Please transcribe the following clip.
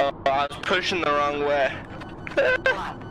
Oh, I was pushing the wrong way.